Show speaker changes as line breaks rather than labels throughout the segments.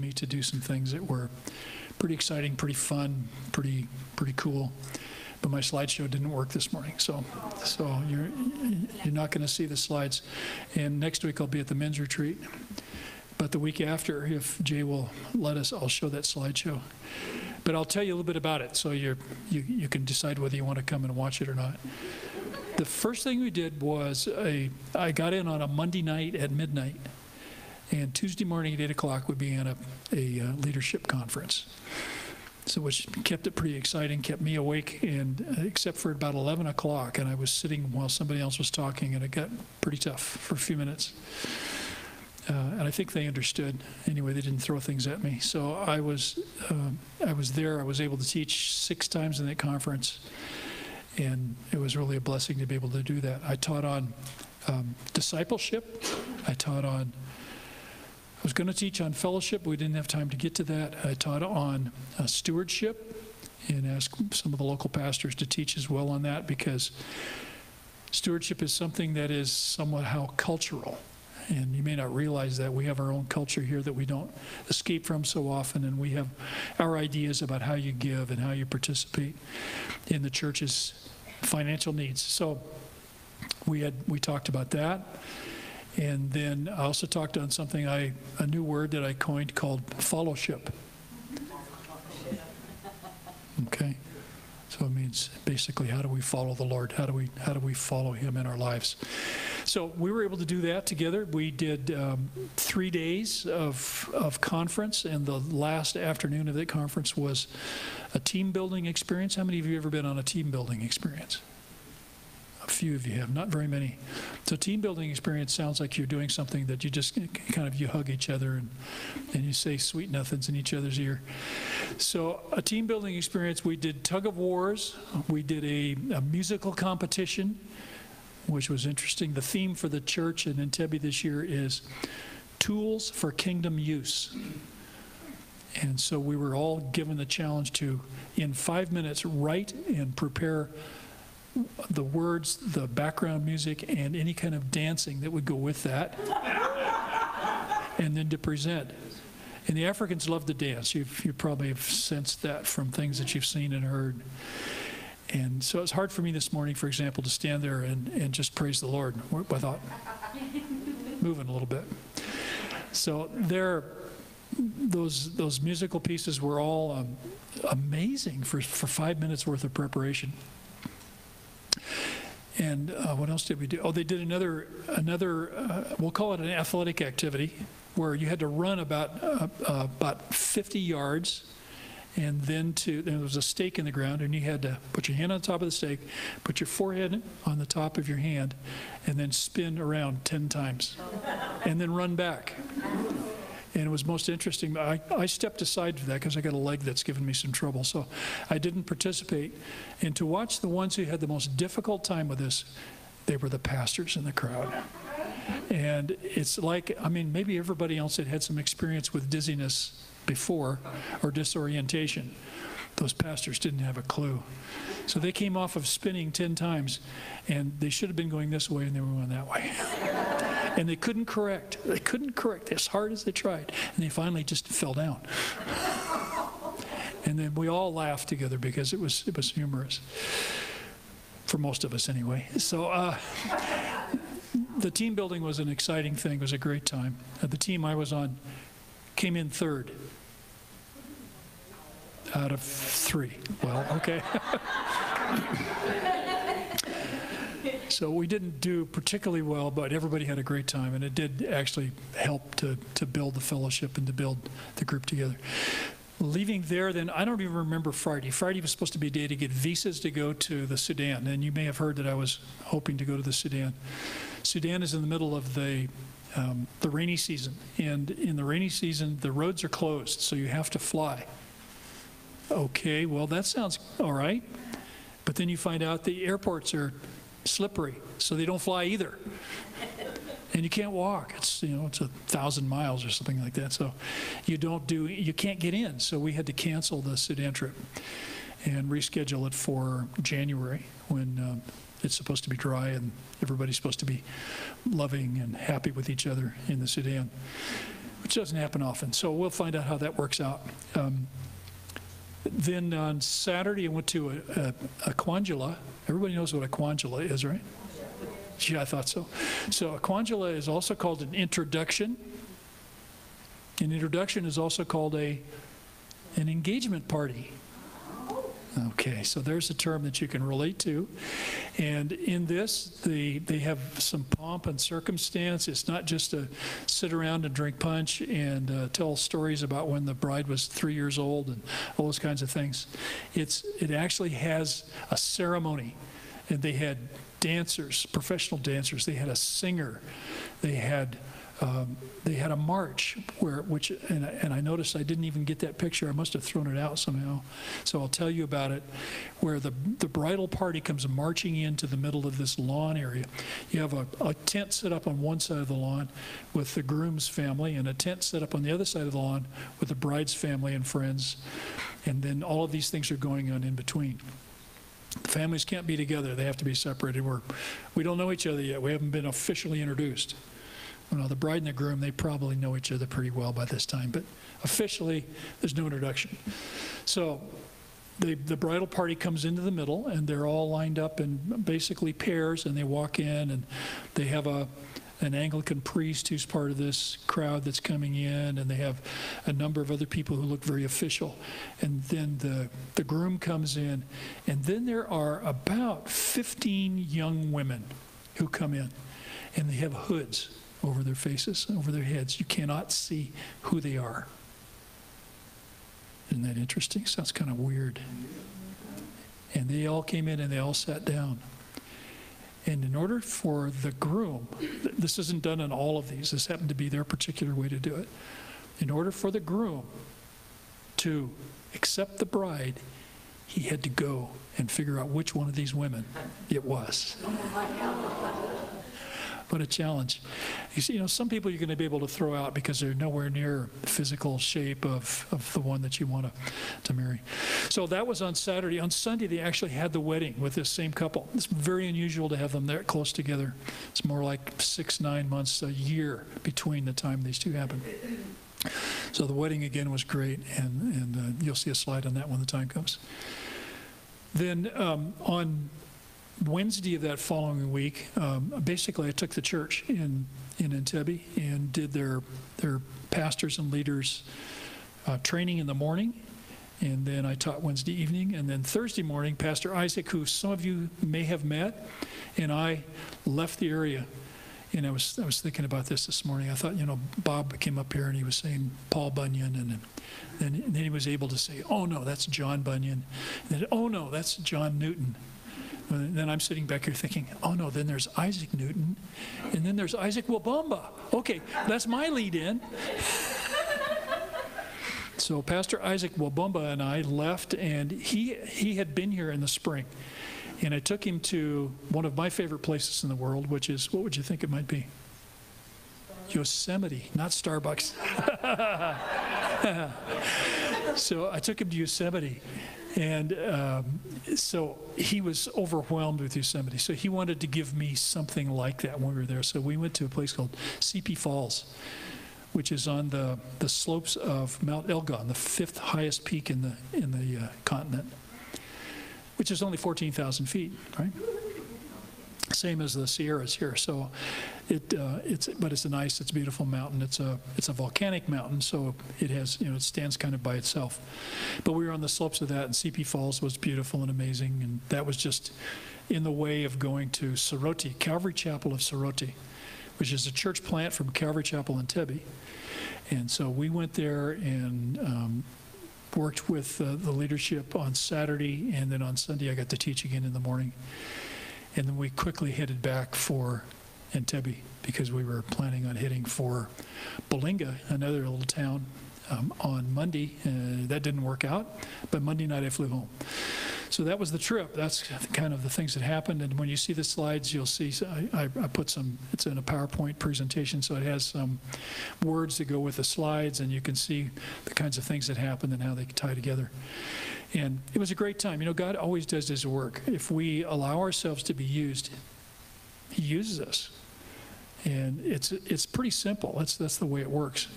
me to do some things that were pretty exciting, pretty fun, pretty, pretty cool. But my slideshow didn't work this morning, so, so you're, you're not going to see the slides. And next week I'll be at the men's retreat. But the week after, if Jay will let us, I'll show that slideshow. But I'll tell you a little bit about it, so you're, you, you can decide whether you want to come and watch it or not. The first thing we did was a, I got in on a Monday night at midnight, and Tuesday morning at 8 o'clock would be in a, a uh, leadership conference. So which kept it pretty exciting, kept me awake, and uh, except for about 11 o'clock, and I was sitting while somebody else was talking, and it got pretty tough for a few minutes. Uh, and I think they understood. Anyway, they didn't throw things at me. So I was, uh, I was there. I was able to teach six times in that conference, and it was really a blessing to be able to do that. I taught on um, discipleship. I taught on. I was going to teach on fellowship, but we didn't have time to get to that. I taught on uh, stewardship, and asked some of the local pastors to teach as well on that because stewardship is something that is somewhat how cultural and you may not realize that we have our own culture here that we don't escape from so often, and we have our ideas about how you give and how you participate in the church's financial needs. So we had we talked about that. And then I also talked on something I a new word that I coined called followship. Okay. So it means basically how do we follow the Lord? How do we how do we follow him in our lives? So we were able to do that together. We did um, three days of, of conference, and the last afternoon of that conference was a team building experience. How many of you have ever been on a team building experience? A few of you have, not very many. So team building experience sounds like you're doing something that you just kind of you hug each other and, and you say sweet nothings in each other's ear. So a team building experience, we did tug of wars, we did a, a musical competition, which was interesting. The theme for the church in Entebbe this year is tools for kingdom use. And so we were all given the challenge to, in five minutes, write and prepare the words, the background music, and any kind of dancing that would go with that, and then to present. And the Africans love to dance. You've, you probably have sensed that from things that you've seen and heard. And so it's hard for me this morning, for example, to stand there and, and just praise the Lord without moving a little bit. So there, those those musical pieces were all um, amazing for, for five minutes worth of preparation. And uh, what else did we do? Oh, they did another another. Uh, we'll call it an athletic activity where you had to run about uh, uh about 50 yards and then to there was a stake in the ground and you had to put your hand on top of the stake put your forehead on the top of your hand and then spin around 10 times and then run back and it was most interesting i, I stepped aside for that because i got a leg that's given me some trouble so i didn't participate and to watch the ones who had the most difficult time with this they were the pastors in the crowd and it's like i mean maybe everybody else had had some experience with dizziness before or disorientation. Those pastors didn't have a clue. So they came off of spinning 10 times and they should have been going this way and they were going that way. and they couldn't correct. They couldn't correct as hard as they tried. And they finally just fell down. and then we all laughed together because it was, it was humorous. For most of us, anyway. So, uh, the team building was an exciting thing. It was a great time. Uh, the team I was on came in third out of three. Well, okay. so we didn't do particularly well, but everybody had a great time, and it did actually help to, to build the fellowship and to build the group together. Leaving there, then I don't even remember Friday. Friday was supposed to be a day to get visas to go to the Sudan, and you may have heard that I was hoping to go to the Sudan. Sudan is in the middle of the um, the rainy season, and in the rainy season, the roads are closed, so you have to fly. Okay, well, that sounds all right. But then you find out the airports are slippery, so they don't fly either. and you can't walk. It's you know it's a thousand miles or something like that. So you don't do you can't get in. So we had to cancel the Sudan trip and reschedule it for January when um, it's supposed to be dry and everybody's supposed to be loving and happy with each other in the Sudan. which doesn't happen often. So we'll find out how that works out. Um, then on Saturday, I went to uh, a, a, a Kwanjula. Everybody knows what a Kwanjula is, right? Yeah, I thought so. So a Kwanjula is also called an introduction. An introduction is also called a an engagement party. Okay, so there's a term that you can relate to. And in this, they, they have some pomp and circumstance. It's not just to sit around and drink punch and uh, tell stories about when the bride was three years old and all those kinds of things. It's, it actually has a ceremony. And they had dancers, professional dancers. They had a singer. They had um, they had a march where, which, and, and I noticed I didn't even get that picture. I must have thrown it out somehow. So I'll tell you about it, where the, the bridal party comes marching into the middle of this lawn area. You have a, a tent set up on one side of the lawn with the groom's family, and a tent set up on the other side of the lawn with the bride's family and friends. And then all of these things are going on in between. The families can't be together. They have to be separated. We're, we don't know each other yet. We haven't been officially introduced. Well, the bride and the groom, they probably know each other pretty well by this time, but officially, there's no introduction. So the, the bridal party comes into the middle, and they're all lined up in basically pairs, and they walk in, and they have a an Anglican priest who's part of this crowd that's coming in, and they have a number of other people who look very official. And then the, the groom comes in, and then there are about 15 young women who come in, and they have hoods over their faces, over their heads. You cannot see who they are. Isn't that interesting? Sounds kind of weird. And they all came in and they all sat down. And in order for the groom, this isn't done in all of these, this happened to be their particular way to do it. In order for the groom to accept the bride, he had to go and figure out which one of these women it was. What a challenge. You see, you know, some people you're going to be able to throw out because they're nowhere near physical shape of, of the one that you want to, to marry. So that was on Saturday. On Sunday, they actually had the wedding with this same couple. It's very unusual to have them that close together. It's more like six, nine months, a year between the time these two happened. So the wedding again was great, and, and uh, you'll see a slide on that when the time comes. Then um, on Wednesday of that following week, um, basically I took the church in, in Entebbe and did their, their pastors and leaders uh, training in the morning. And then I taught Wednesday evening. And then Thursday morning, Pastor Isaac, who some of you may have met, and I left the area. And I was, I was thinking about this this morning. I thought, you know, Bob came up here and he was saying Paul Bunyan. And then, and then he was able to say, oh, no, that's John Bunyan. And then, oh, no, that's John Newton. And then I'm sitting back here thinking, oh no, then there's Isaac Newton, and then there's Isaac Wabamba. Okay, that's my lead in. so Pastor Isaac Wabamba and I left, and he, he had been here in the spring. And I took him to one of my favorite places in the world, which is, what would you think it might be? Yosemite, not Starbucks. so I took him to Yosemite. And um, so he was overwhelmed with Yosemite. So he wanted to give me something like that when we were there. So we went to a place called Sipi Falls, which is on the, the slopes of Mount Elgon, the fifth highest peak in the, in the uh, continent, which is only 14,000 feet, right? Same as the Sierras here. So it, uh, it's, but it's a nice, it's a beautiful mountain. It's a, it's a volcanic mountain, so it has, you know, it stands kind of by itself. But we were on the slopes of that, and Sipi Falls was beautiful and amazing, and that was just in the way of going to Soroti, Calvary Chapel of Soroti, which is a church plant from Calvary Chapel in Entebbe. And so we went there and um, worked with uh, the leadership on Saturday, and then on Sunday I got to teach again in the morning. And then we quickly headed back for Entebbe because we were planning on hitting for Bolinga, another little town, um, on Monday. Uh, that didn't work out, but Monday night I flew home. So that was the trip. That's kind of the things that happened. And when you see the slides, you'll see I, I, put some, it's in a PowerPoint presentation, so it has some words that go with the slides, and you can see the kinds of things that happened and how they tie together. And it was a great time. You know, God always does his work. If we allow ourselves to be used, he uses us. And it's, it's pretty simple. That's, that's the way it works.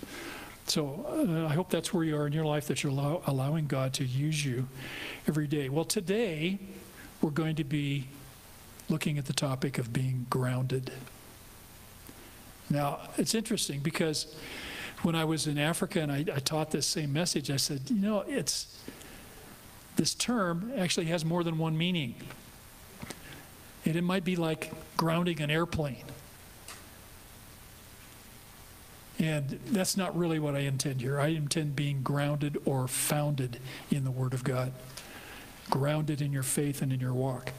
So uh, I hope that's where you are in your life, that you're allow, allowing God to use you every day. Well, today we're going to be looking at the topic of being grounded. Now, it's interesting because when I was in Africa and I, I taught this same message, I said, you know, it's this term actually has more than one meaning. And it might be like grounding an airplane. And that's not really what I intend here. I intend being grounded or founded in the Word of God, grounded in your faith and in your walk.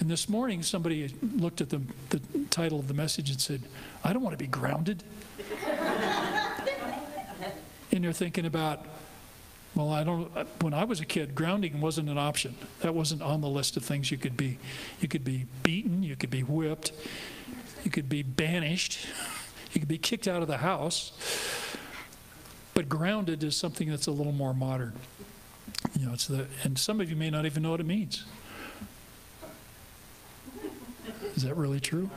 And this morning, somebody looked at the, the title of the message and said, I don't want to be grounded. and you're thinking about, well, I don't, when I was a kid, grounding wasn't an option. That wasn't on the list of things you could be. You could be beaten, you could be whipped, you could be banished. You could be kicked out of the house. But grounded is something that's a little more modern. You know, it's the, and some of you may not even know what it means. Is that really true?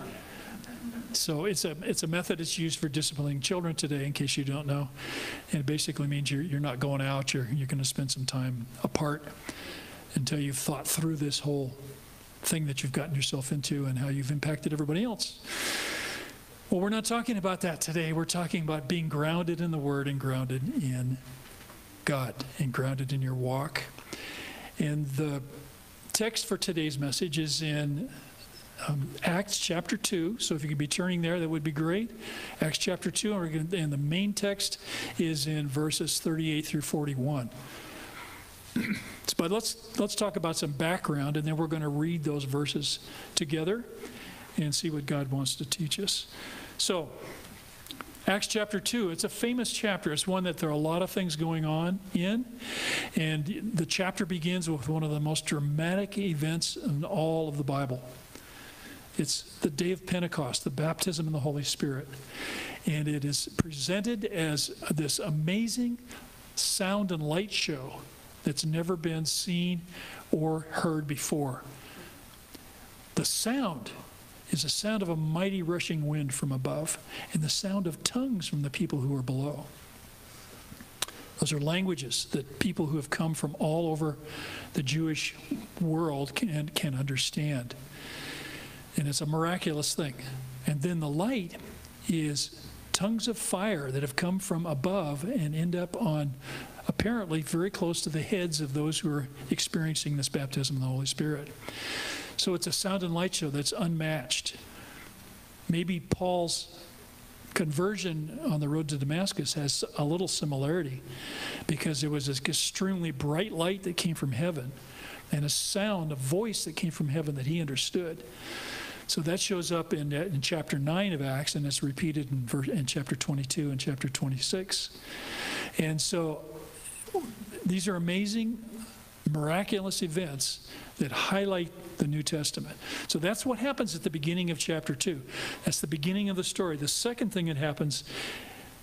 So it's a it's a method that's used for disciplining children today, in case you don't know. And it basically means you're you're not going out. You're you're going to spend some time apart until you've thought through this whole thing that you've gotten yourself into and how you've impacted everybody else. Well, we're not talking about that today. We're talking about being grounded in the Word and grounded in God and grounded in your walk. And the text for today's message is in um, Acts chapter 2. So if you could be turning there, that would be great. Acts chapter 2, and, and the main text is in verses 38 through 41. but let's, let's talk about some background, and then we're going to read those verses together and see what God wants to teach us. So, Acts chapter 2, it's a famous chapter. It's one that there are a lot of things going on in. And the chapter begins with one of the most dramatic events in all of the Bible. It's the day of Pentecost, the baptism in the Holy Spirit. And it is presented as this amazing sound and light show that's never been seen or heard before. The sound is the sound of a mighty rushing wind from above and the sound of tongues from the people who are below. Those are languages that people who have come from all over the Jewish world can, can understand. And it's a miraculous thing. And then the light is tongues of fire that have come from above and end up on apparently very close to the heads of those who are experiencing this baptism of the Holy Spirit. So it's a sound and light show that's unmatched. Maybe Paul's conversion on the road to Damascus has a little similarity because there was this extremely bright light that came from heaven and a sound, a voice that came from heaven that he understood. So that shows up in, in chapter 9 of Acts and it's repeated in, verse, in chapter 22 and chapter 26. And so these are amazing, miraculous events that highlight the New Testament. So that's what happens at the beginning of chapter 2. That's the beginning of the story. The second thing that happens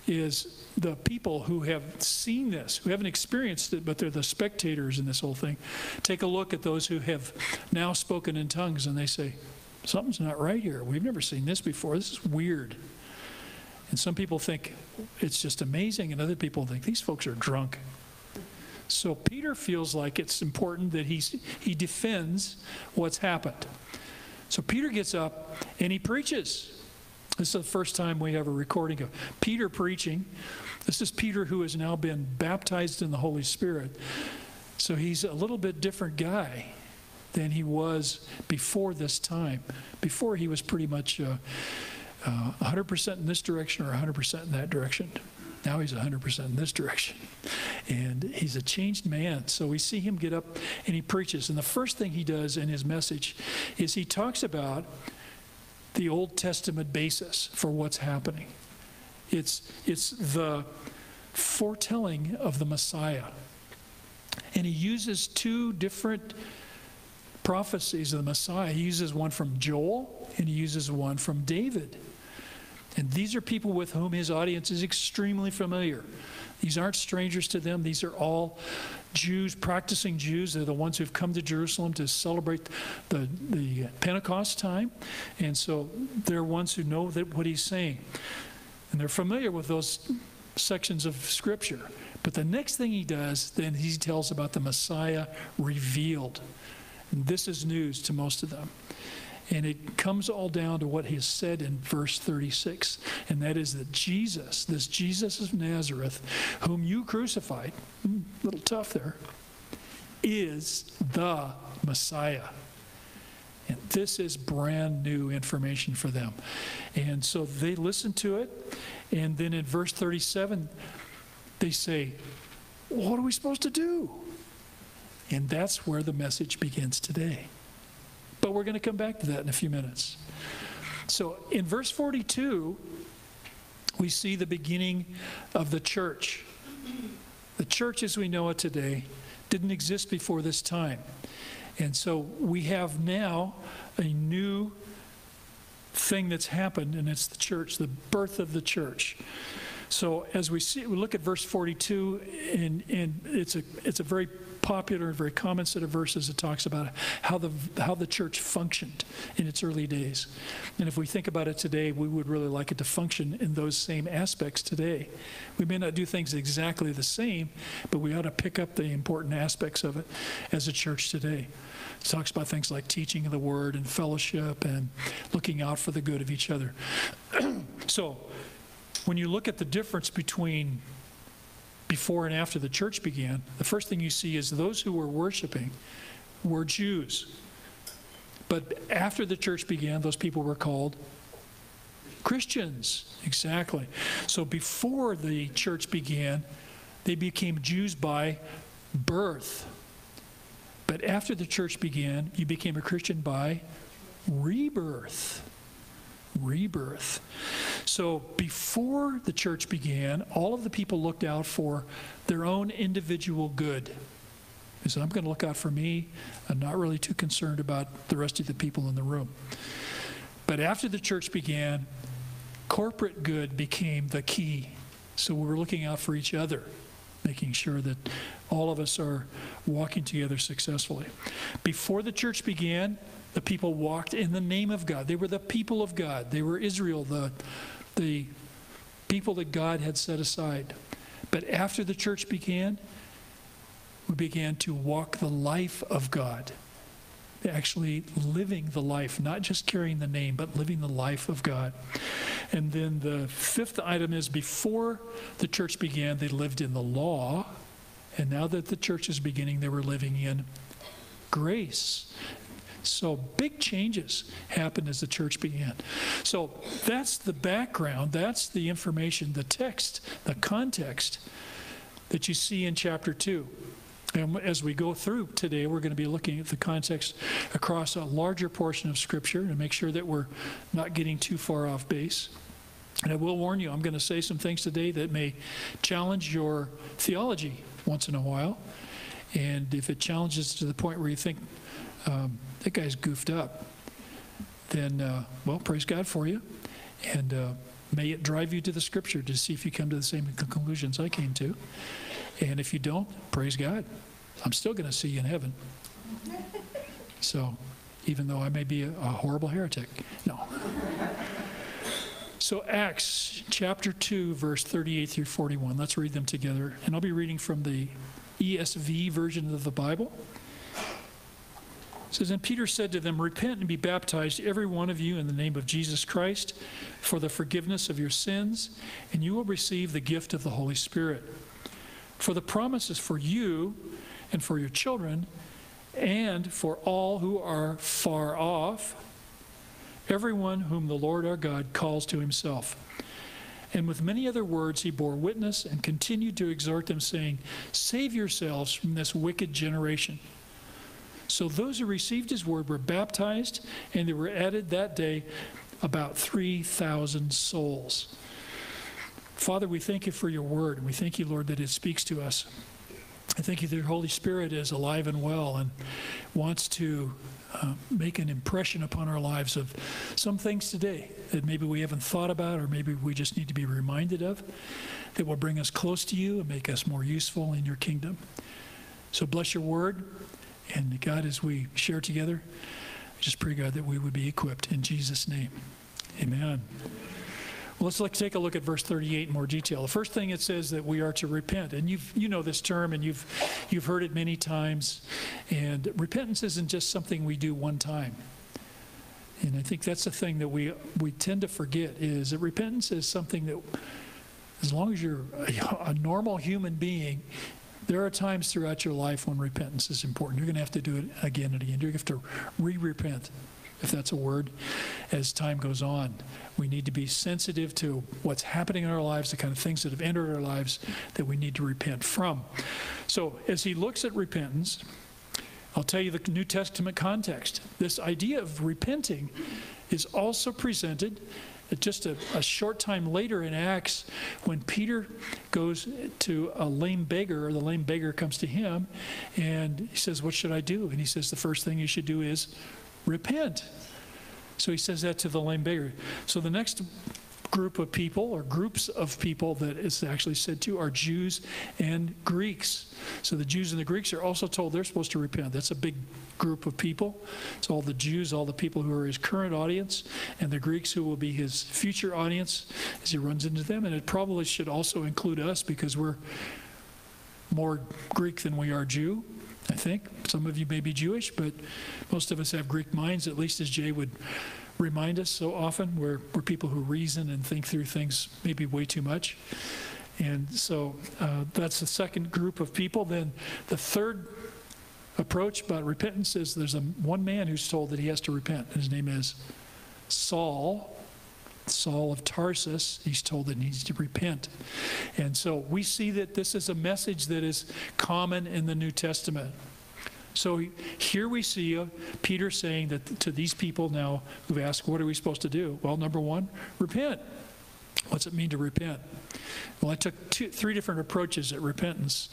is the people who have seen this, who haven't experienced it, but they're the spectators in this whole thing, take a look at those who have now spoken in tongues and they say, Something's not right here. We've never seen this before. This is weird. And some people think it's just amazing, and other people think these folks are drunk. So Peter feels like it's important that he's, he defends what's happened. So Peter gets up and he preaches. This is the first time we have a recording of Peter preaching. This is Peter who has now been baptized in the Holy Spirit. So he's a little bit different guy than he was before this time. Before he was pretty much uh, uh, 100% in this direction or 100% in that direction. Now he's 100% in this direction. And he's a changed man. So we see him get up and he preaches. And the first thing he does in his message is he talks about the Old Testament basis for what's happening. It's, it's the foretelling of the Messiah. And he uses two different prophecies of the Messiah. He uses one from Joel and he uses one from David. And these are people with whom his audience is extremely familiar. These aren't strangers to them. These are all Jews, practicing Jews. They're the ones who've come to Jerusalem to celebrate the, the Pentecost time. And so they're ones who know that what he's saying. And they're familiar with those sections of Scripture. But the next thing he does, then he tells about the Messiah revealed. And this is news to most of them. And it comes all down to what he has said in verse 36, and that is that Jesus, this Jesus of Nazareth, whom you crucified, a hmm, little tough there, is the Messiah. And this is brand new information for them. And so they listen to it. And then in verse 37, they say, What are we supposed to do? And that's where the message begins today. But we're going to come back to that in a few minutes. So in verse 42, we see the beginning of the church. The church as we know it today didn't exist before this time. And so we have now a new thing that's happened, and it's the church, the birth of the church. So as we see, we look at verse 42, and, and it's a it's a very popular and very common set of verses that talks about how the how the church functioned in its early days. And if we think about it today, we would really like it to function in those same aspects today. We may not do things exactly the same, but we ought to pick up the important aspects of it as a church today. It talks about things like teaching of the word and fellowship and looking out for the good of each other. so, when you look at the difference between before and after the church began, the first thing you see is those who were worshiping were Jews. But after the church began, those people were called Christians. Exactly. So before the church began, they became Jews by birth. But after the church began, you became a Christian by rebirth. Rebirth. So before the church began, all of the people looked out for their own individual good. He said, I'm going to look out for me. I'm not really too concerned about the rest of the people in the room. But after the church began, corporate good became the key. So we were looking out for each other making sure that all of us are walking together successfully. Before the church began, the people walked in the name of God. They were the people of God. They were Israel, the, the people that God had set aside. But after the church began, we began to walk the life of God actually living the life, not just carrying the name, but living the life of God. And then the fifth item is before the church began, they lived in the law. And now that the church is beginning, they were living in grace. So big changes happened as the church began. So that's the background, that's the information, the text, the context that you see in chapter 2. And as we go through today, we're going to be looking at the context across a larger portion of Scripture to make sure that we're not getting too far off base. And I will warn you, I'm going to say some things today that may challenge your theology once in a while. And if it challenges to the point where you think, um, that guy's goofed up, then, uh, well, praise God for you. And uh, may it drive you to the Scripture to see if you come to the same conclusions I came to. And if you don't, praise God. I'm still going to see you in heaven. So, even though I may be a, a horrible heretic, no. So, Acts chapter 2, verse 38 through 41. Let's read them together. And I'll be reading from the ESV version of the Bible. Says, And Peter said to them, Repent and be baptized, every one of you, in the name of Jesus Christ, for the forgiveness of your sins, and you will receive the gift of the Holy Spirit. For the promise is for you and for your children and for all who are far off, everyone whom the Lord our God calls to himself. And with many other words he bore witness and continued to exhort them, saying, Save yourselves from this wicked generation. So those who received his word were baptized, and there were added that day about 3,000 souls. Father, we thank you for your word. We thank you, Lord, that it speaks to us. I thank you that your Holy Spirit is alive and well and wants to uh, make an impression upon our lives of some things today that maybe we haven't thought about or maybe we just need to be reminded of that will bring us close to you and make us more useful in your kingdom. So bless your word. And God, as we share together, just pray, God, that we would be equipped in Jesus' name. Amen. Well, let's take a look at verse 38 in more detail. The first thing it says that we are to repent, and you've, you know this term, and you've, you've heard it many times. And repentance isn't just something we do one time. And I think that's the thing that we, we tend to forget is that repentance is something that, as long as you're a, a normal human being, there are times throughout your life when repentance is important. You're going to have to do it again and again. You're going to have to re repent, if that's a word, as time goes on. We need to be sensitive to what's happening in our lives, the kind of things that have entered our lives that we need to repent from. So, as he looks at repentance, I'll tell you the New Testament context. This idea of repenting is also presented just a, a, short time later in Acts when Peter goes to a lame beggar, or the lame beggar comes to him, and he says, What should I do? And he says, The first thing you should do is repent. So he says that to the lame beggar. So the next group of people or groups of people that is actually said to are Jews and Greeks. So the Jews and the Greeks are also told they're supposed to repent. That's a big group of people. It's all the Jews, all the people who are his current audience, and the Greeks who will be his future audience as he runs into them. And it probably should also include us because we're more Greek than we are Jew. I think. Some of you may be Jewish, but most of us have Greek minds, at least as Jay would remind us so often. We're, we're people who reason and think through things maybe way too much. And so uh, that's the second group of people. Then the third approach about repentance is there's a one man who's told that he has to repent. His name is Saul. Saul of Tarsus, he's told that he needs to repent. And so we see that this is a message that is common in the New Testament. So here we see uh, Peter saying that to these people now who've asked, What are we supposed to do? Well, number one, repent. What's it mean to repent? Well, I took two, three different approaches at repentance,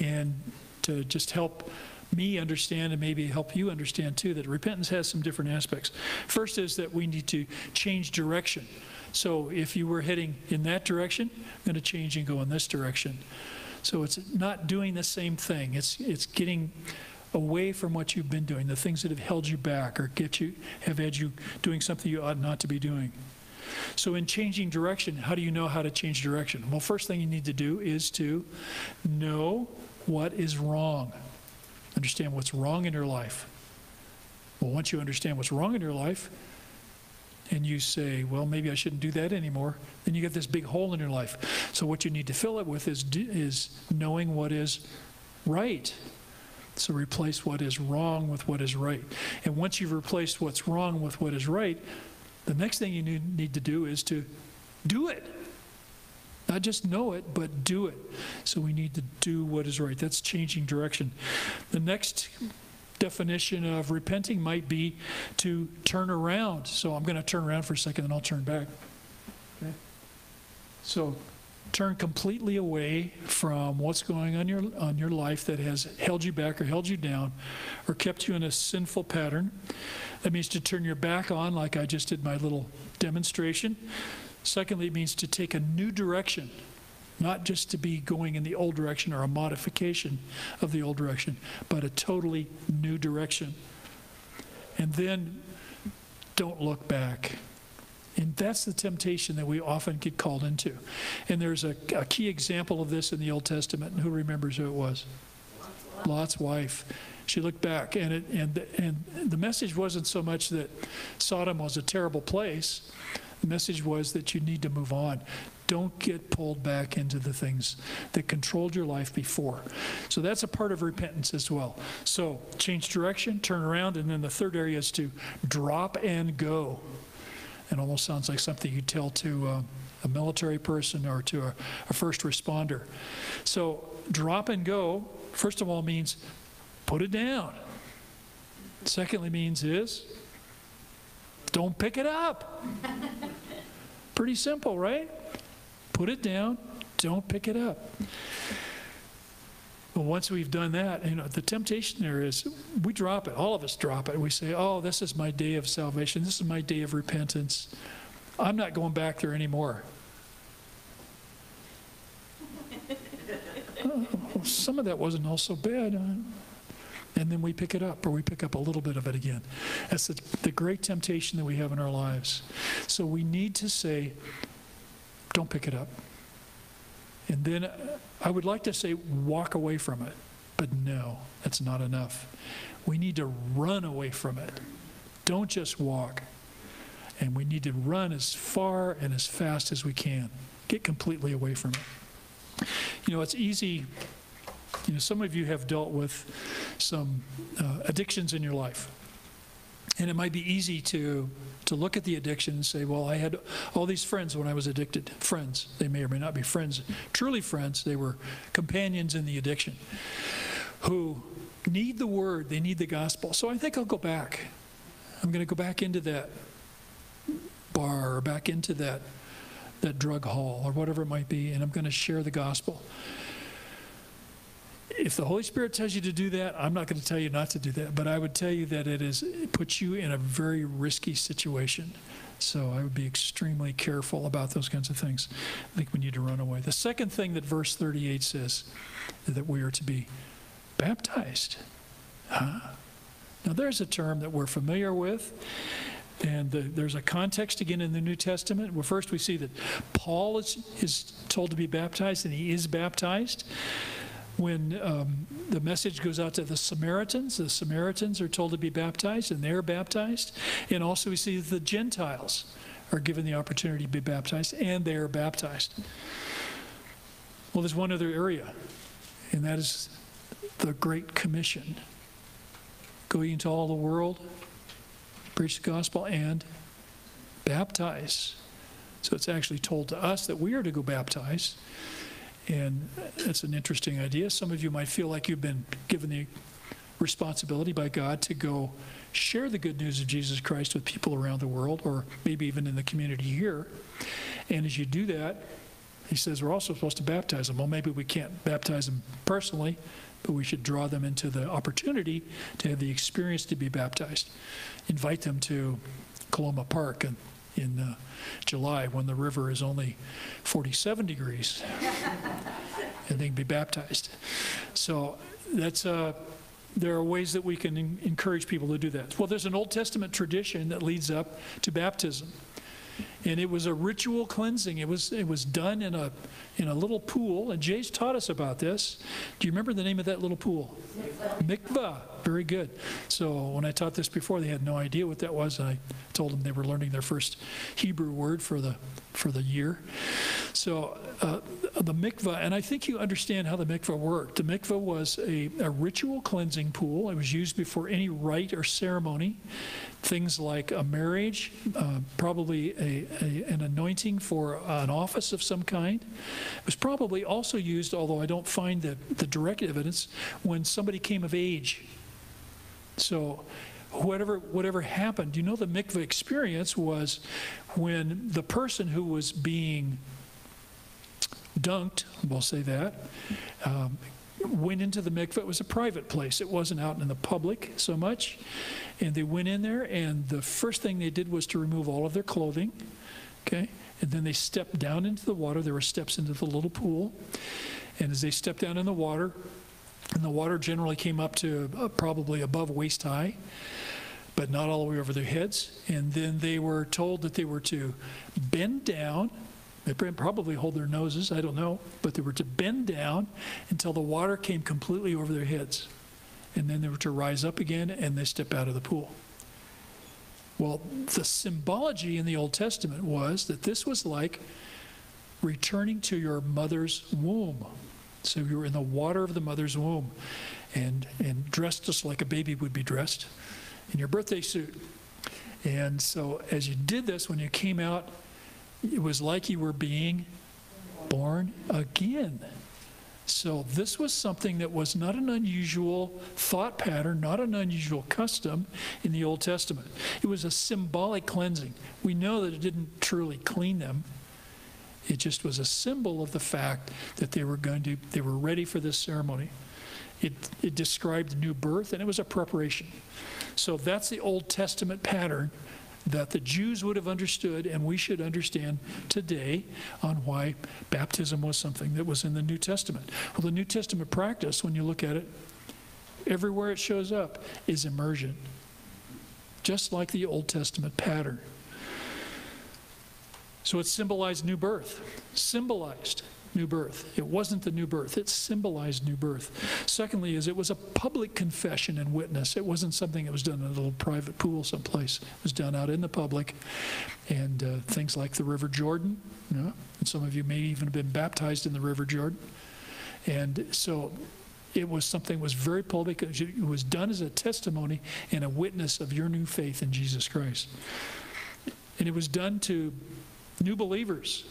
and to just help me understand and maybe help you understand too that repentance has some different aspects. First is that we need to change direction. So if you were heading in that direction, I'm going to change and go in this direction. So it's not doing the same thing. It's it's getting away from what you've been doing, the things that have held you back or get you have had you doing something you ought not to be doing. So in changing direction, how do you know how to change direction? Well, first thing you need to do is to know what is wrong. Understand what's wrong in your life. Well, once you understand what's wrong in your life, and you say, well, maybe I shouldn't do that anymore, then you get this big hole in your life. So what you need to fill it with is, is knowing what is right. So replace what is wrong with what is right. And once you've replaced what's wrong with what is right, the next thing you need to do is to do it. Not just know it, but do it. So we need to do what is right. That's changing direction. The next definition of repenting might be to turn around. So I'm going to turn around for a second, and I'll turn back. Okay? So turn completely away from what's going on your on your life that has held you back or held you down or kept you in a sinful pattern. That means to turn your back on, like I just did my little demonstration. Secondly, it means to take a new direction, not just to be going in the old direction or a modification of the old direction, but a totally new direction. And then don't look back. And that's the temptation that we often get called into. And there's a, a key example of this in the Old Testament. And who remembers who it was? Lot's wife. She looked back, and, it, and, and the message wasn't so much that Sodom was a terrible place. The message was that you need to move on. Don't get pulled back into the things that controlled your life before. So that's a part of repentance as well. So change direction, turn around, and then the third area is to drop and go. It almost sounds like something you tell to uh, a military person or to a, a first responder. So, drop and go, first of all, means put it down. Secondly, means is don't pick it up. Pretty simple, right? Put it down, don't pick it up. But once we've done that, you know, the temptation there is we drop it. All of us drop it. We say, oh, this is my day of salvation. This is my day of repentance. I'm not going back there anymore. oh, some of that wasn't all so bad. Uh, and then we pick it up, or we pick up a little bit of it again. That's the, the great temptation that we have in our lives. So we need to say, don't pick it up. And then I would like to say walk away from it, but no, that's not enough. We need to run away from it. Don't just walk. And we need to run as far and as fast as we can. Get completely away from it. You know, it's easy. You know, some of you have dealt with some uh, addictions in your life. And it might be easy to, to look at the addiction and say, well, I had all these friends when I was addicted. Friends. They may or may not be friends, truly friends. They were companions in the addiction who need the word, they need the gospel. So I think I'll go back. I'm going to go back into that bar or back into that, that drug hall or whatever it might be, and I'm going to share the gospel. If the Holy Spirit tells you to do that, I'm not going to tell you not to do that, but I would tell you that it is it puts you in a very risky situation. So I would be extremely careful about those kinds of things. I think we need to run away. The second thing that verse 38 says that we are to be baptized. Huh? Now, there's a term that we're familiar with, and the, there's a context again in the New Testament. Well, first, we see that Paul is, is told to be baptized, and he is baptized. When um, the message goes out to the Samaritans, the Samaritans are told to be baptized, and they're baptized. And also, we see the Gentiles are given the opportunity to be baptized, and they are baptized. Well, there's one other area, and that is the Great Commission. Go into all the world, preach the gospel, and baptize. So it's actually told to us that we are to go baptize. And it's an interesting idea. Some of you might feel like you've been given the responsibility by God to go share the good news of Jesus Christ with people around the world, or maybe even in the community here. And as you do that, he says we're also supposed to baptize them. Well, maybe we can't baptize them personally, but we should draw them into the opportunity to have the experience to be baptized. Invite them to Coloma Park in, in uh, July when the river is only 47 degrees and they can be baptized. So that's uh, there are ways that we can encourage people to do that. Well, there's an Old Testament tradition that leads up to baptism. And it was a ritual cleansing. It was, it was done in a, in a little pool. And Jay's taught us about this. Do you remember the name of that little pool? Mikvah. Very good. So when I taught this before, they had no idea what that was. I told them they were learning their first Hebrew word for the, for the year. So uh, the mikvah, and I think you understand how the mikvah worked. The mikvah was a, a ritual cleansing pool. It was used before any rite or ceremony. Things like a marriage, uh, probably a, a, an anointing for an office of some kind. It was probably also used, although I don't find the, the direct evidence, when somebody came of age. So whatever whatever happened, you know the mikvah experience was when the person who was being dunked, we'll say that, um, went into the mikveh. It was a private place. It wasn't out in the public so much. And they went in there, and the first thing they did was to remove all of their clothing. Okay? And then they stepped down into the water. There were steps into the little pool. And as they stepped down in the water, and the water generally came up to uh, probably above waist high, but not all the way over their heads. And then they were told that they were to bend down they probably hold their noses, I don't know, but they were to bend down until the water came completely over their heads. And then they were to rise up again and they step out of the pool. Well, the symbology in the Old Testament was that this was like returning to your mother's womb. So you were in the water of the mother's womb and, and dressed just like a baby would be dressed in your birthday suit. And so as you did this, when you came out it was like you were being born again. So, this was something that was not an unusual thought pattern, not an unusual custom in the Old Testament. It was a symbolic cleansing. We know that it didn't truly clean them. It just was a symbol of the fact that they were going to, they were ready for this ceremony. It, it described new birth and it was a preparation. So, that's the Old Testament pattern that the Jews would have understood and we should understand today on why baptism was something that was in the New Testament. Well, the New Testament practice, when you look at it, everywhere it shows up is immersion, just like the Old Testament pattern. So it symbolized new birth, symbolized new birth. It wasn't the new birth, it symbolized new birth. Secondly, is it was a public confession and witness. It wasn't something that was done in a little private pool someplace. It was done out in the public. And uh, things like the River Jordan, you know, and some of you may even have been baptized in the River Jordan. And so it was something that was very public. It was done as a testimony and a witness of your new faith in Jesus Christ. And it was done to new believers.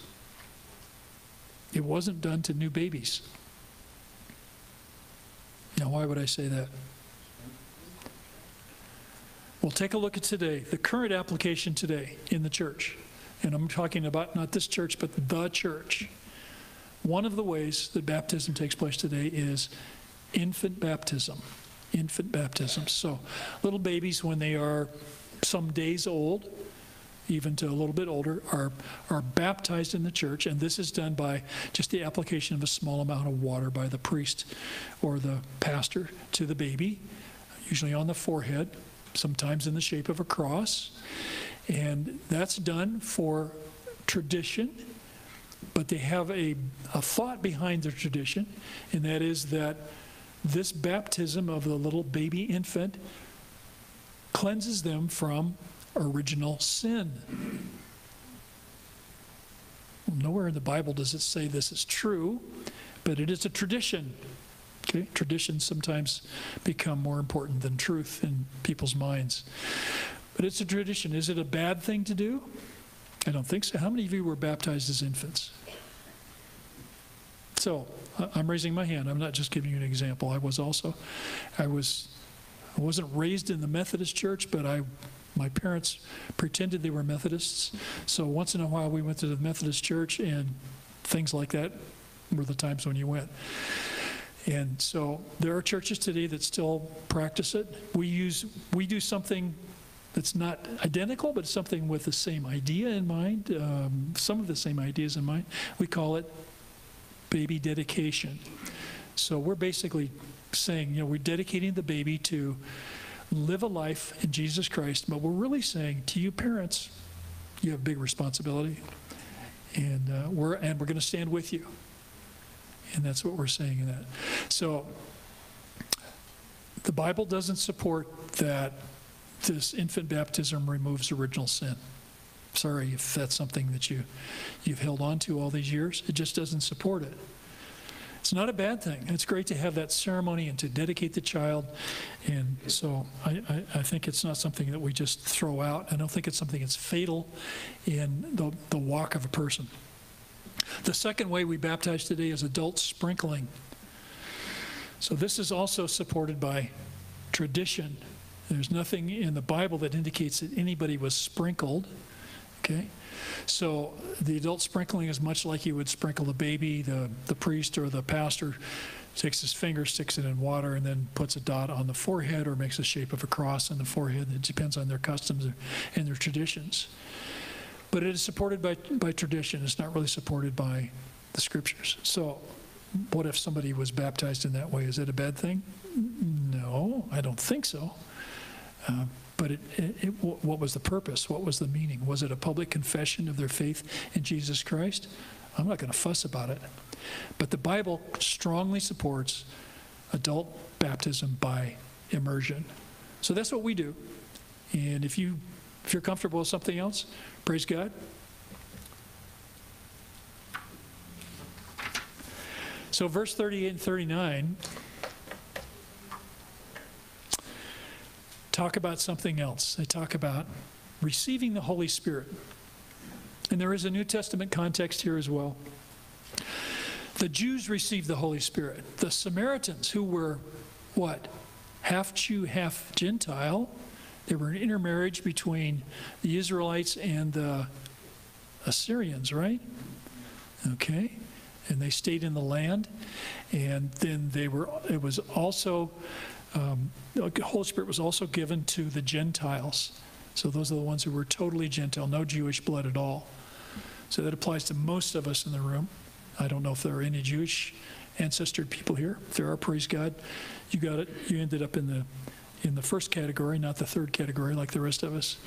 It wasn't done to new babies. Now, why would I say that? Well, take a look at today, the current application today in the church. And I'm talking about not this church, but the church. One of the ways that baptism takes place today is infant baptism. Infant baptism. So, little babies, when they are some days old, even to a little bit older, are, are baptized in the church, and this is done by just the application of a small amount of water by the priest or the pastor to the baby, usually on the forehead, sometimes in the shape of a cross. And that's done for tradition, but they have a, a thought behind their tradition, and that is that this baptism of the little baby infant cleanses them from original sin. Nowhere in the Bible does it say this is true, but it is a tradition. Okay? Traditions sometimes become more important than truth in people's minds. But it's a tradition. Is it a bad thing to do? I don't think so. How many of you were baptized as infants? So, I'm raising my hand. I'm not just giving you an example. I was also, I was, I wasn't raised in the Methodist church, but I my parents pretended they were Methodists, so once in a while we went to the Methodist church, and things like that were the times when you went. And so there are churches today that still practice it. We use we do something that's not identical, but something with the same idea in mind, um, some of the same ideas in mind. We call it baby dedication. So we're basically saying, you know, we're dedicating the baby to live a life in Jesus Christ, but we're really saying to you parents, you have a big responsibility, and uh, we're and we're going to stand with you, and that's what we're saying in that. So the Bible doesn't support that this infant baptism removes original sin. Sorry if that's something that you you've held on to all these years. It just doesn't support it. It's not a bad thing. It's great to have that ceremony and to dedicate the child. And so I, I, I think it's not something that we just throw out. I don't think it's something that's fatal in the, the walk of a person. The second way we baptize today is adult sprinkling. So this is also supported by tradition. There's nothing in the Bible that indicates that anybody was sprinkled. Okay? So the adult sprinkling is much like you would sprinkle a baby. The, the priest or the pastor takes his finger, sticks it in water, and then puts a dot on the forehead or makes a shape of a cross on the forehead. It depends on their customs and their traditions. But it is supported by, by tradition. It's not really supported by the scriptures. So what if somebody was baptized in that way? Is it a bad thing? No, I don't think so. Uh, but it, it, it, what was the purpose? What was the meaning? Was it a public confession of their faith in Jesus Christ? I'm not going to fuss about it. But the Bible strongly supports adult baptism by immersion. So that's what we do. And if you if you're comfortable with something else, praise God. So verse 38 and 39 talk about something else. They talk about receiving the Holy Spirit. And there is a New Testament context here as well. The Jews received the Holy Spirit. The Samaritans, who were what? Half Jew, half Gentile. They were an intermarriage between the Israelites and the Assyrians, right? Okay. And they stayed in the land. And then they were, it was also um, the Holy Spirit was also given to the Gentiles. So those are the ones who were totally Gentile, no Jewish blood at all. So that applies to most of us in the room. I don't know if there are any Jewish ancestor people here. If there are, praise God. You got it. You ended up in the in the first category, not the third category like the rest of us.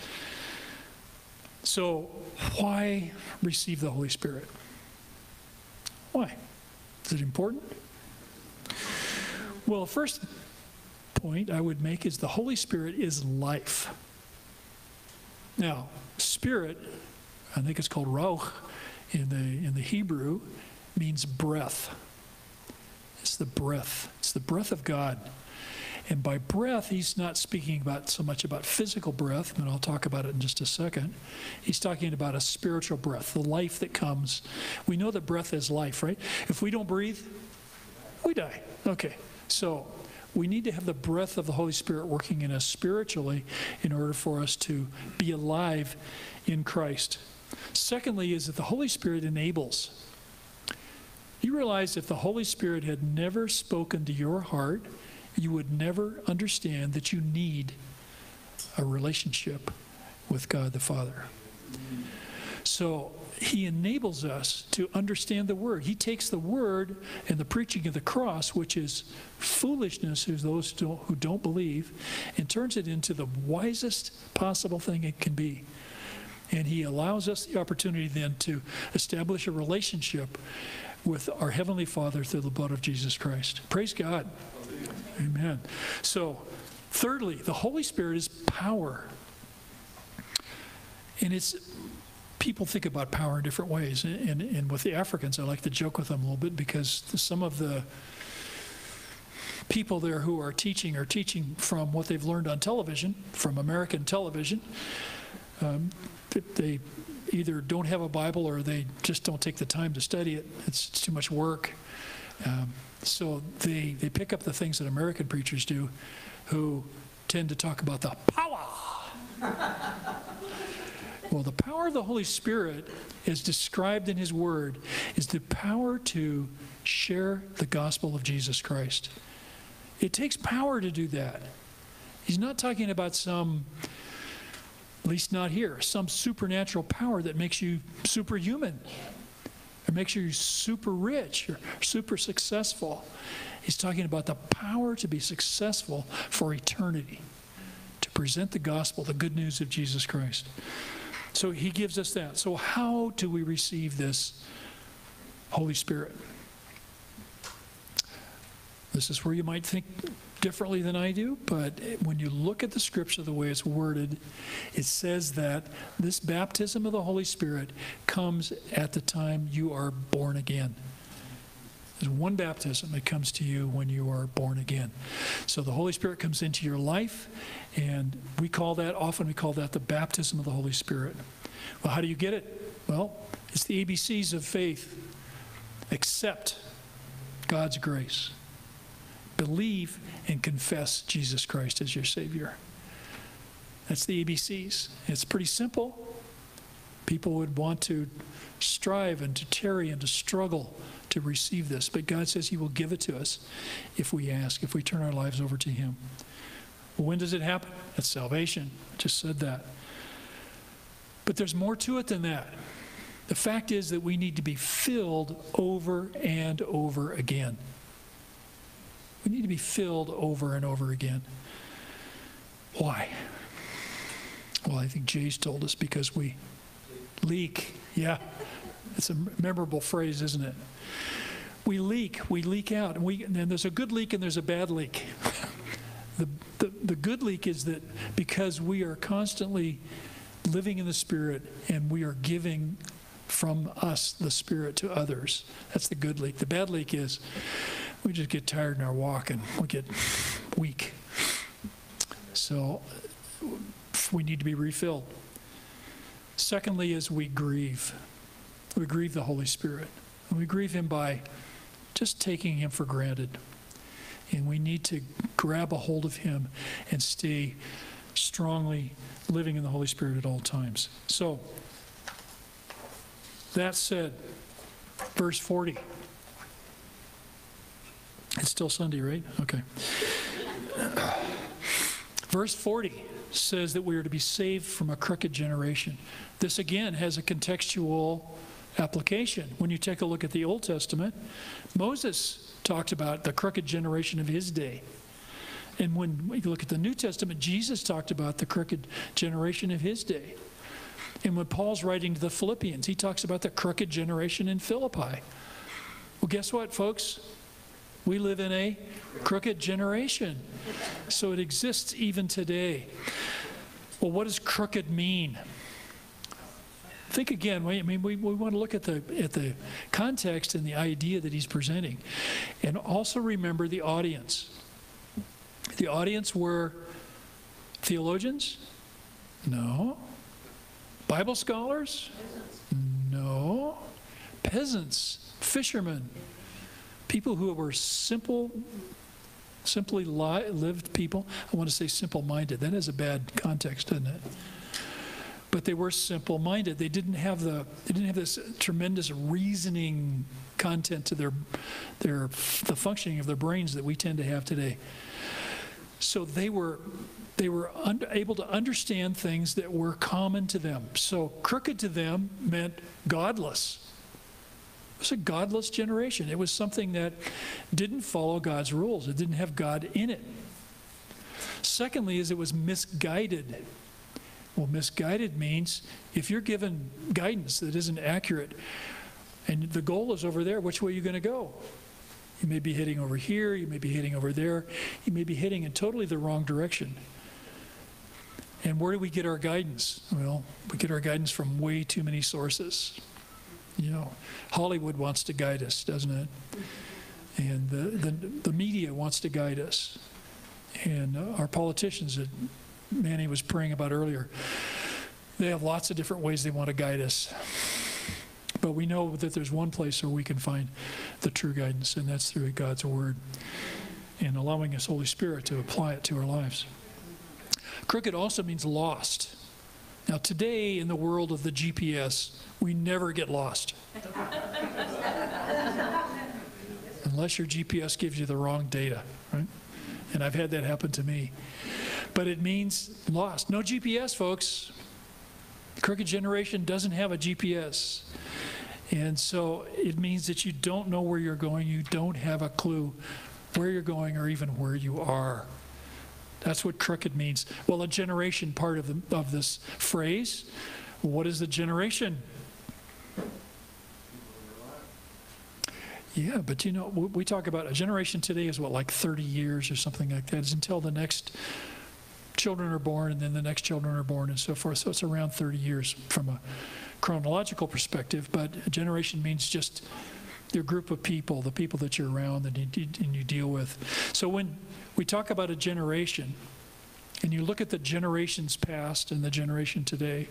So, why receive the Holy Spirit? Why? Is it important? Well, first point I would make is the Holy Spirit is life. Now, spirit, I think it's called ruach in the, in the Hebrew, means breath. It's the breath. It's the breath of God. And by breath, he's not speaking about so much about physical breath, and I'll talk about it in just a second. He's talking about a spiritual breath, the life that comes. We know that breath is life, right? If we don't breathe, we die. Okay. So we need to have the breath of the Holy Spirit working in us spiritually in order for us to be alive in Christ. Secondly, is that the Holy Spirit enables. You realize if the Holy Spirit had never spoken to your heart, you would never understand that you need a relationship with God the Father. So he enables us to understand the word. He takes the word and the preaching of the cross, which is foolishness to those who don't believe, and turns it into the wisest possible thing it can be. And he allows us the opportunity then to establish a relationship with our Heavenly Father through the blood of Jesus Christ. Praise God. Amen. So, thirdly, the Holy Spirit is power. And it's people think about power in different ways. And, and, with the Africans, I like to joke with them a little bit because some of the people there who are teaching are teaching from what they've learned on television, from American television. Um, they either don't have a Bible or they just don't take the time to study it. It's, it's too much work. Um, so they, they pick up the things that American preachers do who tend to talk about the power. well, the power of the Holy Spirit, as described in His Word, is the power to share the gospel of Jesus Christ. It takes power to do that. He's not talking about some, at least not here, some supernatural power that makes you superhuman. It makes you super rich or super successful. He's talking about the power to be successful for eternity, to present the gospel, the good news of Jesus Christ. So he gives us that. So, how do we receive this Holy Spirit? This is where you might think differently than I do, but when you look at the scripture the way it's worded, it says that this baptism of the Holy Spirit comes at the time you are born again. There's one baptism that comes to you when you are born again. So the Holy Spirit comes into your life, and we call that, often we call that the baptism of the Holy Spirit. Well, how do you get it? Well, it's the ABCs of faith. Accept God's grace believe and confess Jesus Christ as your Savior. That's the ABCs. It's pretty simple. People would want to strive and to tarry and to struggle to receive this, but God says He will give it to us if we ask, if we turn our lives over to Him. When does it happen? At salvation. Just said that. But there's more to it than that. The fact is that we need to be filled over and over again. We need to be filled over and over again. Why? Well, I think Jay's told us because we leak. Yeah, it's a memorable phrase, isn't it? We leak, we leak out, and, we, and there's a good leak and there's a bad leak. the, the, the good leak is that because we are constantly living in the Spirit and we are giving from us the Spirit to others, that's the good leak. The bad leak is we just get tired in our walk and we get weak. So we need to be refilled. Secondly, is we grieve. We grieve the Holy Spirit. And we grieve Him by just taking Him for granted. And we need to grab a hold of Him and stay strongly living in the Holy Spirit at all times. So, that said, verse 40. It's still Sunday, right? Okay. Verse 40 says that we are to be saved from a crooked generation. This again has a contextual application. When you take a look at the Old Testament, Moses talked about the crooked generation of his day. And when you look at the New Testament, Jesus talked about the crooked generation of his day. And when Paul's writing to the Philippians, he talks about the crooked generation in Philippi. Well, guess what, folks? We live in a crooked generation. So it exists even today. Well, what does crooked mean? Think again. I mean, we, we want to look at the, at the context and the idea that he's presenting. And also remember the audience. The audience were theologians? No. Bible scholars? No. Peasants, fishermen, people who were simple, simply li- lived people. I want to say simple minded. That is a bad context, isn't it? But they were simple minded. They didn't have the they didn't have this tremendous reasoning content to their their the functioning of their brains that we tend to have today. So they were they were able to understand things that were common to them. So crooked to them meant godless. It was a godless generation. It was something that didn't follow God's rules. It didn't have God in it. Secondly, is it was misguided. Well, misguided means if you're given guidance that isn't accurate and the goal is over there, which way are you going to go? You may be heading over here, you may be heading over there, you may be heading in totally the wrong direction. And where do we get our guidance? Well, we get our guidance from way too many sources. You know, Hollywood wants to guide us, doesn't it? And the, the, the media wants to guide us. And uh, our politicians that Manny was praying about earlier, they have lots of different ways they want to guide us. But we know that there's one place where we can find the true guidance, and that's through God's Word and allowing His Holy Spirit to apply it to our lives. Crooked also means lost. Now, today in the world of the GPS, we never get lost. Unless your GPS gives you the wrong data, right? And I've had that happen to me. But it means lost. No GPS, folks. The crooked generation doesn't have a GPS. And so it means that you don't know where you're going, you don't have a clue where you're going or even where you are. That's what crooked means. Well, a generation part of, the, of this phrase, what is the generation? Yeah, but you know, we talk about a generation today is what, like 30 years or something like that. It's until the next children are born and then the next children are born and so forth. So it's around 30 years from a chronological perspective, but a generation means just your group of people, the people that you're around and you, and you deal with. So when we talk about a generation, and you look at the generations past and the generation today,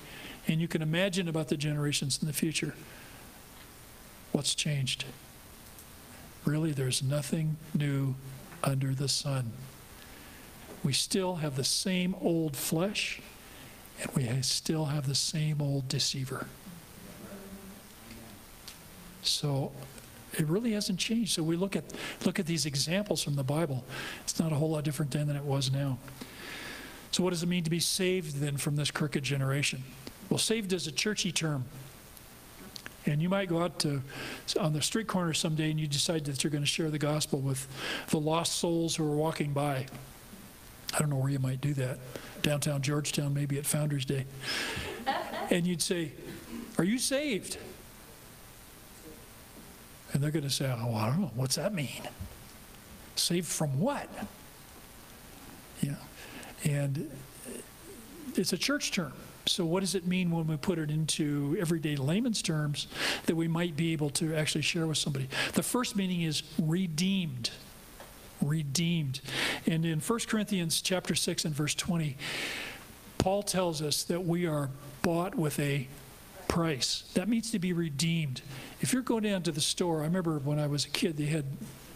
and you can imagine about the generations in the future, what's changed? Really, there's nothing new under the sun. We still have the same old flesh, and we still have the same old deceiver. So it really hasn't changed. So we look at look at these examples from the Bible. It's not a whole lot different then than it was now. So what does it mean to be saved then from this crooked generation? Well, saved is a churchy term. And you might go out to on the street corner someday and you decide that you're going to share the gospel with the lost souls who are walking by. I don't know where you might do that. Downtown Georgetown, maybe at Founders Day. And you'd say, Are you saved? And they're going to say, Oh, I don't know. What's that mean? Saved from what? Yeah. And it's a church term. So, what does it mean when we put it into everyday layman's terms that we might be able to actually share with somebody? The first meaning is redeemed. Redeemed. And in 1 Corinthians chapter 6 and verse 20, Paul tells us that we are bought with a price. That means to be redeemed. If you're going down to the store, I remember when I was a kid, they had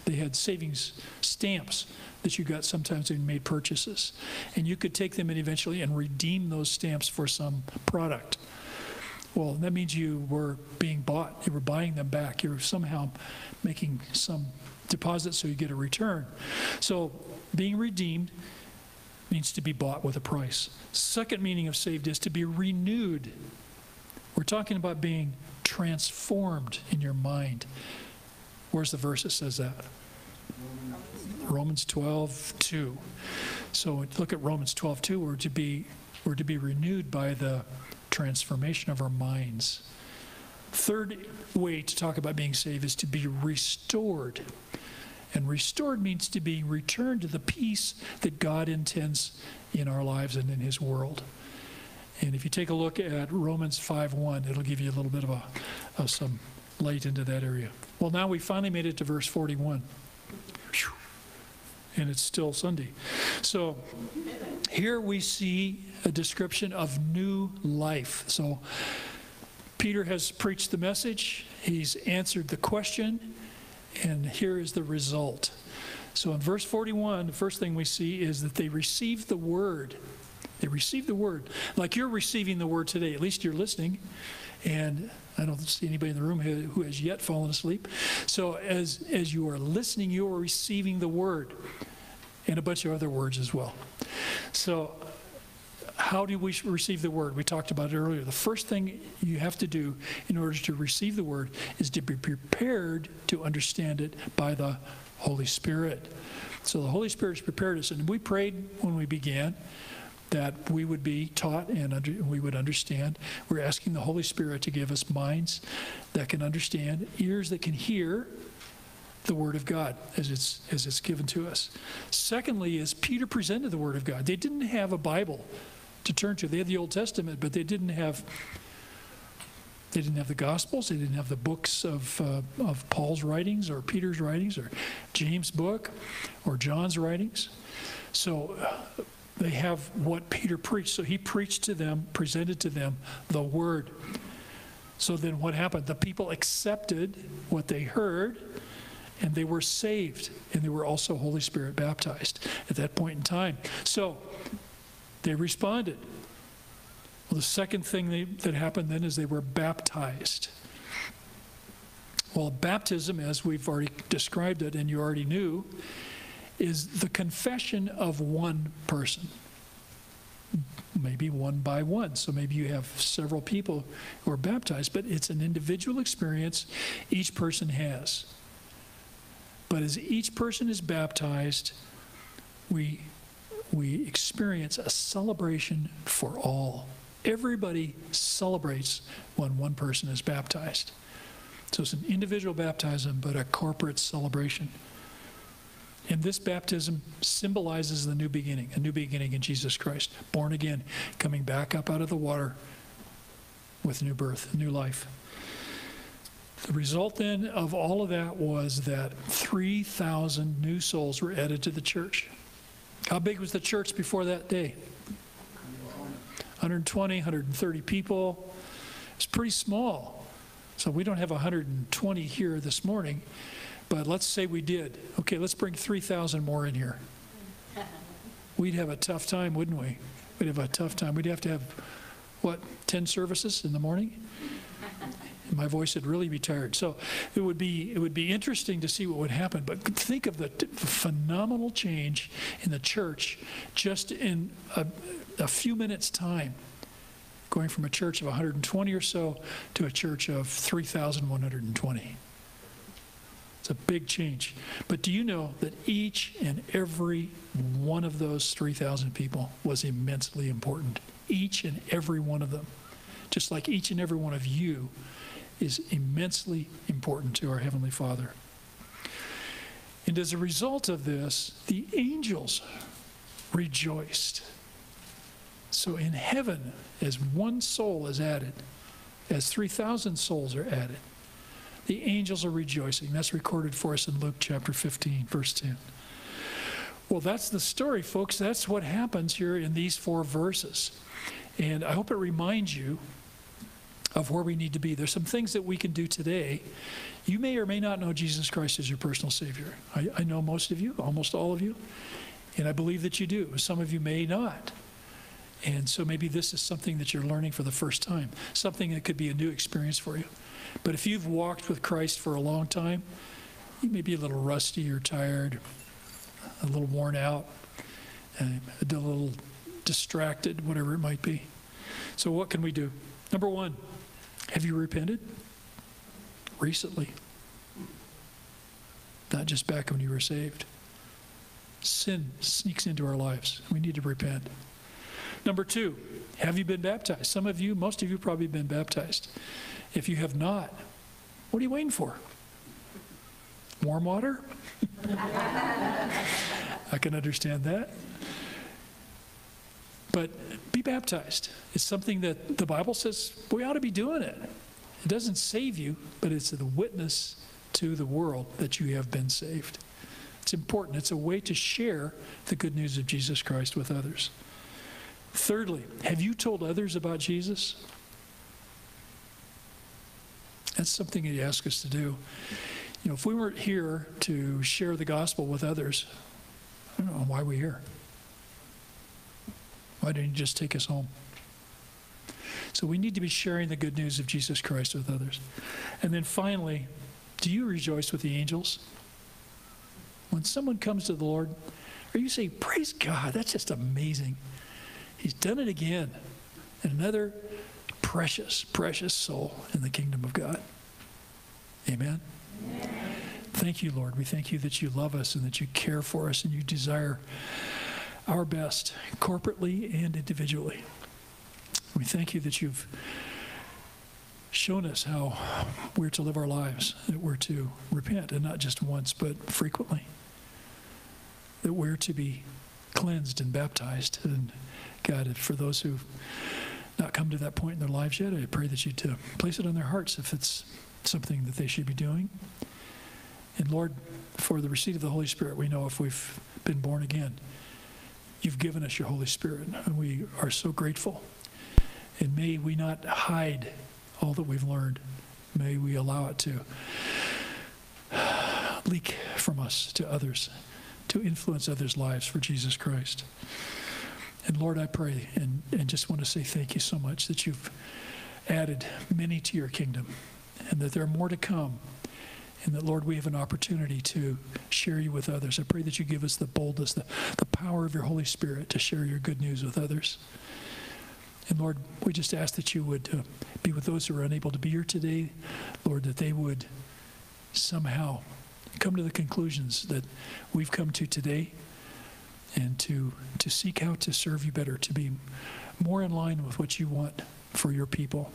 they had savings stamps that you got sometimes when you made purchases. And you could take them and eventually and redeem those stamps for some product. Well, that means you were being bought. You were buying them back. You were somehow making some deposit so you get a return. So being redeemed means to be bought with a price. Second meaning of saved is to be renewed. We're talking about being transformed in your mind. Where's the verse that says that? Romans 12, 2. So look at Romans 12, 2. We're to be, we're to be renewed by the transformation of our minds. Third way to talk about being saved is to be restored. And restored means to be returned to the peace that God intends in our lives and in His world. And if you take a look at Romans 5:1, it'll give you a little bit of, a, some light into that area. Well, now we finally made it to verse 41. Whew. And it's still Sunday. So here we see a description of new life. So Peter has preached the message, he's answered the question, and here is the result. So in verse 41, the first thing we see is that they received the word. They received the word. Like you're receiving the word today, at least you're listening. And I don't see anybody in the room who has yet fallen asleep. So as, as you are listening, you are receiving the word and a bunch of other words as well. So how do we receive the word? We talked about it earlier. The first thing you have to do in order to receive the word is to be prepared to understand it by the Holy Spirit. So the Holy Spirit has prepared us. And we prayed when we began that we would be taught and under, we would understand. We're asking the Holy Spirit to give us minds that can understand, ears that can hear the Word of God as it's, as it's given to us. Secondly, as Peter presented the Word of God, they didn't have a Bible to turn to. They had the Old Testament, but they didn't have they didn't have the Gospels. They didn't have the books of, uh, of Paul's writings or Peter's writings or James' book or John's writings. So they have what Peter preached. So he preached to them, presented to them the Word. So then what happened? The people accepted what they heard and they were saved and they were also Holy Spirit baptized at that point in time. So they responded. Well, the second thing they, that happened then is they were baptized. Well, baptism, as we've already described it and you already knew, is the confession of one person. Maybe one by one. So maybe you have several people who are baptized, but it's an individual experience each person has. But as each person is baptized, we we experience a celebration for all. Everybody celebrates when one person is baptized. So it's an individual baptism, but a corporate celebration. And this baptism symbolizes the new beginning, a new beginning in Jesus Christ, born again, coming back up out of the water with new birth, new life. The result then of all of that was that 3,000 new souls were added to the church. How big was the church before that day? 120, 130 people. It's pretty small. So we don't have 120 here this morning, but let's say we did. Okay, let's bring 3,000 more in here. We'd have a tough time, wouldn't we? We'd have a tough time. We'd have to have, what, 10 services in the morning? my voice would really be tired. So it would be it would be interesting to see what would happen. But think of the, phenomenal change in the church just in a, a few minutes' time, going from a church of 120 or so to a church of 3,120. It's a big change. But do you know that each and every one of those 3,000 people was immensely important? Each and every one of them. Just like each and every one of you is immensely important to our Heavenly Father. And as a result of this, the angels rejoiced. So in heaven, as one soul is added, as 3,000 souls are added, the angels are rejoicing. That's recorded for us in Luke chapter 15, verse 10. Well, that's the story, folks. That's what happens here in these four verses. And I hope it reminds you of where we need to be. There's some things that we can do today. You may or may not know Jesus Christ as your personal Savior. I, I know most of you, almost all of you, and I believe that you do. Some of you may not. And so maybe this is something that you're learning for the first time, something that could be a new experience for you. But if you've walked with Christ for a long time, you may be a little rusty or tired, a little worn out, uh, a little distracted, whatever it might be. So, what can we do? Number one, have you repented? Recently. Not just back when you were saved. Sin sneaks into our lives. We need to repent. Number two, have you been baptized? Some of you, most of you probably been baptized. If you have not, what are you waiting for? Warm water? I can understand that. But be baptized. It's something that the Bible says we ought to be doing it. It doesn't save you, but it's the witness to the world that you have been saved. It's important. It's a way to share the good news of Jesus Christ with others. Thirdly, have you told others about Jesus? That's something he asks us to do. You know, if we weren't here to share the gospel with others, I don't know why we're here. Why didn't he just take us home? So we need to be sharing the good news of Jesus Christ with others. And then finally, do you rejoice with the angels? When someone comes to the Lord, or you say, Praise God, that's just amazing. He's done it again. And another precious, precious soul in the kingdom of God. Amen. Amen. Thank you, Lord. We thank you that you love us and that you care for us and you desire our best, corporately and individually. We thank you that you've shown us how we're to live our lives, that we're to repent, and not just once, but frequently. That we're to be cleansed and baptized. And God, for those who've not come to that point in their lives yet, I pray that you to place it on their hearts if it's something that they should be doing. And Lord, for the receipt of the Holy Spirit, we know if we've been born again, you've given us your Holy Spirit, and we are so grateful. And may we not hide all that we've learned. May we allow it to leak from us to others, to influence others' lives for Jesus Christ. And Lord, I pray and, and just want to say thank you so much that you've added many to your kingdom and that there are more to come. And that, Lord, we have an opportunity to share you with others. I pray that you give us the boldness, the, the power of your Holy Spirit to share your good news with others. And Lord, we just ask that you would uh, be with those who are unable to be here today. Lord, that they would somehow come to the conclusions that we've come to today and to, to seek out to serve you better, to be more in line with what you want for your people.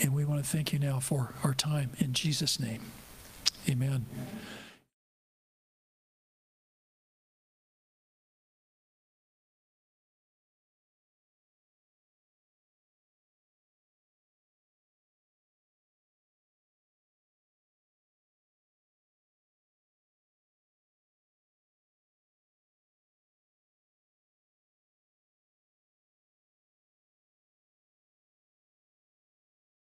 And we want to thank you now for our time in Jesus' name. Amen.